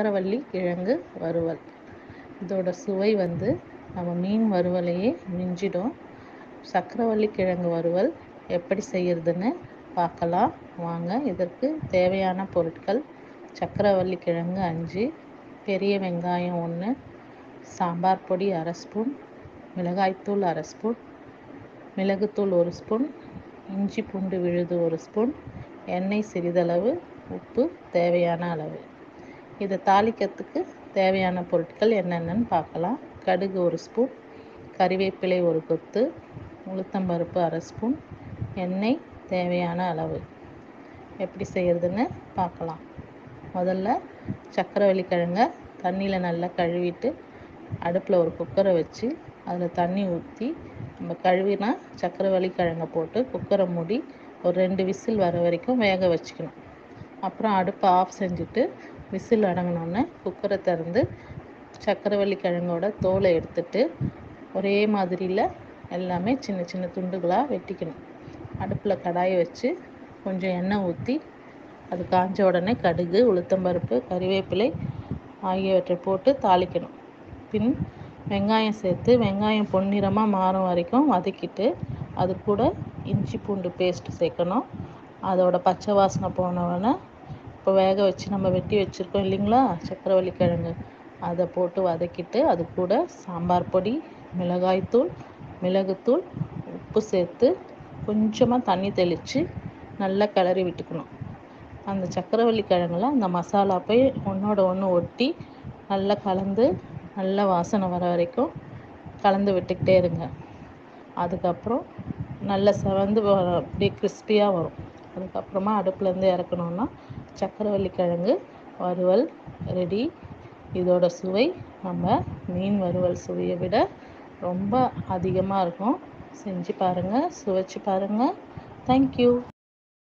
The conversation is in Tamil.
சக்கரவள்ளி கிழங்கு வறுவல். இதோட சுவை வந்து நம்ம மீன் வறுவலையே மிஞ்சிடும். சக்கரவள்ளி கிழங்கு வறுவல் எப்படி செய்யறதுன்னு பார்க்கலாம். வாங்க இதற்கு தேவையான பொருட்கள். சக்கரவள்ளி கிழங்கு அஞ்சு பெரிய வெங்காயம் ஒன்று சாம்பார் பொடி அரை ஸ்பூன் மிளகாய்த்தூள் அரை ஸ்பூன் மிளகுத்தூள் ஒரு ஸ்பூன் இஞ்சி பூண்டு விழுது ஒரு ஸ்பூன் எண்ணெய் சிறிதளவு உப்பு தேவையான அளவு. இதை தாளிக்கிறதுக்கு தேவையான பொருட்கள் என்னென்னு பார்க்கலாம். கடுகு ஒரு ஸ்பூன் கறிவேப்பிலை ஒரு கொத்து உளுத்தம்பருப்பு அரை ஸ்பூன் எண்ணெய் தேவையான அளவு. எப்படி செய்கிறதுன்னு பார்க்கலாம். முதல்ல சக்கரவள்ளி கிழங்க தண்ணியில் நல்லா கழுவிட்டு அடுப்பில் ஒரு குக்கரை வச்சு அதில் தண்ணி ஊற்றி நம்ம கழுவினா சக்கரவள்ளி கிழங்க போட்டு குக்கரை மூடி ஒரு ரெண்டு விசில் வர வரைக்கும் வேக வச்சுக்கணும். அப்புறம் அடுப்பை ஆஃப் செஞ்சுட்டு விசில் அடங்கினோடனே குக்கரை திறந்து சக்கரவள்ளி கிழங்கோட தோலை எடுத்துட்டு ஒரே மாதிரியில் எல்லாமே சின்ன சின்ன துண்டுகளாக வெட்டிக்கணும். அடுப்பில் கடாயை வச்சு கொஞ்சம் எண்ணெய் ஊற்றி அது காஞ்ச உடனே கடுகு உளுத்தம்பருப்பு கறிவேப்பிலை ஆகியவற்றை போட்டு தாளிக்கணும். பின் வெங்காயம் சேர்த்து வெங்காயம் பொன்னிறமாக மாறும் வரைக்கும் வதக்கிட்டு அது கூட இஞ்சி பூண்டு பேஸ்ட் சேர்க்கணும். அதோட பச்சை வாசனை போனவுடனே இப்போ வேக வச்சு நம்ம வெட்டி வச்சுருக்கோம் இல்லைங்களா? சக்கரவள்ளி கிழங்கு. அதை போட்டு வதக்கிட்டு அது கூட சாம்பார் பொடி மிளகாய்த்தூள் மிளகுத்தூள் உப்பு சேர்த்து கொஞ்சமாக தண்ணி தெளித்து நல்லா கிளறி விட்டுக்கணும். அந்த சக்கரவள்ளி கிழங்குல அந்த மசாலா போய் ஒன்றோட ஒன்று ஒட்டி நல்லா கலந்து நல்ல வாசனை வர வரைக்கும் கலந்து விட்டுக்கிட்டே இருங்க. அதுக்கப்புறம் நல்லா செவந்து அப்படியே கிறிஸ்பியாக வரும். அதுக்கப்புறமா அடுப்புலேருந்து இறக்கணுன்னா சக்கரவள்ளி கிழங்கு வறுவல் ரெடி. இதோட சுவை நம்ம மீன் வறுவல் சுவையை விட ரொம்ப அதிகமாக இருக்கும். செஞ்சு பாருங்கள் சுவைச்சு பாருங்கள் தேங்க்யூ